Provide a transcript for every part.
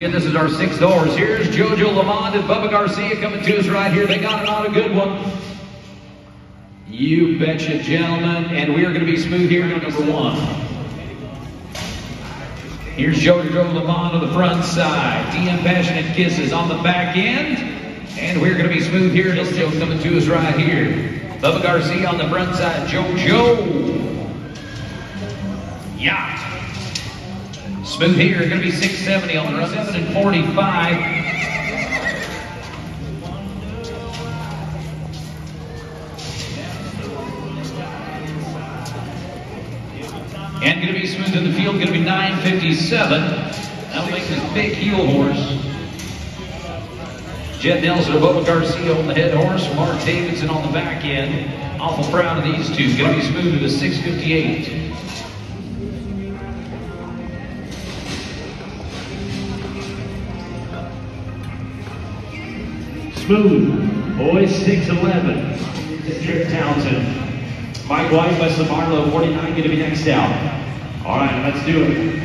And this is our six doors. Here's Jojo Lamont and Bubba Garcia coming to us right here. They got it on a good one. You betcha, gentlemen. And we are going to be smooth here to number one. Here's Jojo Lamont on the front side. DM Passionate Kisses on the back end. And we're going to be smooth here. Jojo coming to us right here. Bubba Garcia on the front side. Jojo. Yacht. Smooth here, going to be 670 on the run, 7 and 45. And going to be smooth in the field, going to be 957. That'll make this big heel horse. Jed Nelson and Garcia on the head horse, Mark Davidson on the back end. Awful proud of these two. Going to be smooth to the 658. Smooth, boys 6'11. Trip Townsend. Mike White, Wesley Marlowe, 49, going to be next out. All right, let's do it.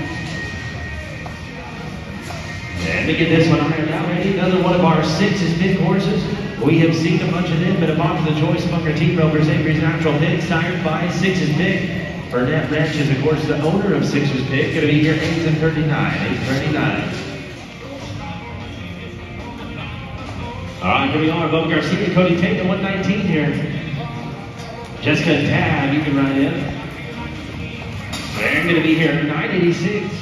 And to get this one ironed out, ready? Another one of our sixes big horses. We have seen a bunch of them, but a box of the choice Bunker Team Rovers, Avery's Natural Pick, sired by Sixes Pick. Burnett Ranch is, of course, the owner of Sixes Pick. Going to be here 8 and 39. 8 39. All right, here we are. Bo Garcia, Cody Tate, the 119 here. Jessica Tab, you can ride in. They're going to be here 986.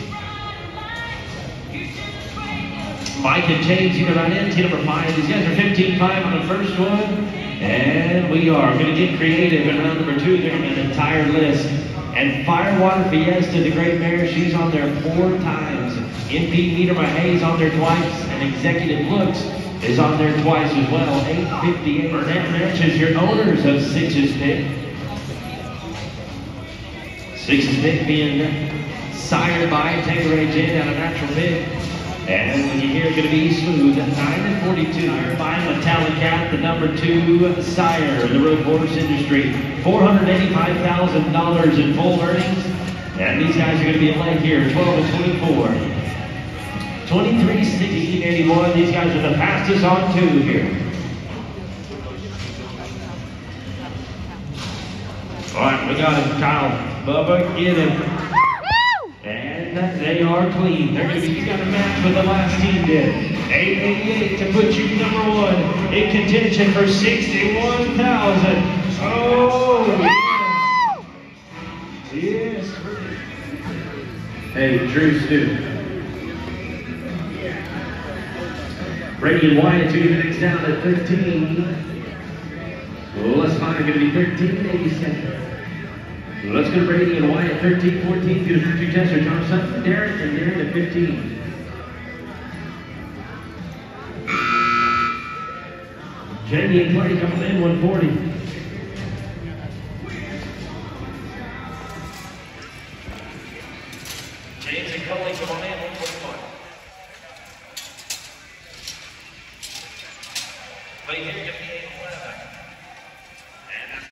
Mike and James, you can ride in. Team number five. These guys are 15-5 on the first one. And we are going to get creative in round number two. They're an entire list. And Firewater Fiesta, the great mare, she's on there four times. NP Meter Hayes on there twice. And Executive Looks is on there twice as well. 858. Burnett Ranch is your owners of Sixes Pick. Sixes Pick being sired by A. J. out of Natural Pick. And when you hear it's going to be smooth, 9 and 42. By Metallic Cat, the number two sire in the road horse industry. $485,000 in full earnings. And these guys are going to be in leg here, 12 and 24. 23, 16, 81. These guys are the fastest on two here. All right, we got him, Kyle. Bubba, get him. And they are clean. They're going to be, got a match with the last team did. 888 to put you number one in contention for 61,000. Oh, yes. yes. Hey, Drew Stu. Brady and Wyatt, two minutes down at 13. Well, let's going to be 13 87. Let's go to Brady and Wyatt, 13 14 through the 52 tester. John Sutton, Darren, and Darren at 15. Jamie and Clay coming in 140. James and Coley come on in Right here,